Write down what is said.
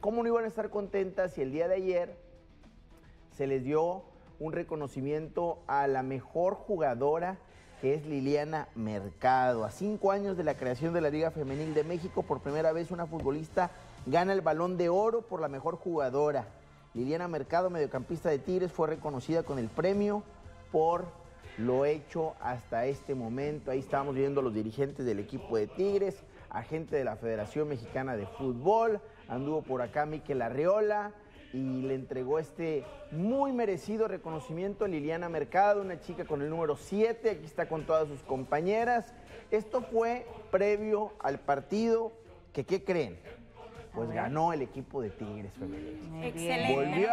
¿cómo no iban a estar contentas si el día de ayer se les dio un reconocimiento a la mejor jugadora que es Liliana Mercado. A cinco años de la creación de la Liga Femenil de México, por primera vez una futbolista gana el balón de oro por la mejor jugadora. Liliana Mercado, mediocampista de Tigres, fue reconocida con el premio por lo hecho hasta este momento. Ahí estábamos viendo a los dirigentes del equipo de Tigres, agente de la Federación Mexicana de Fútbol, anduvo por acá Miquel Arreola y le entregó este muy merecido reconocimiento a Liliana Mercado, una chica con el número 7, aquí está con todas sus compañeras. Esto fue previo al partido que, ¿qué creen? Pues ganó el equipo de Tigres femenil. Excelente. Volvió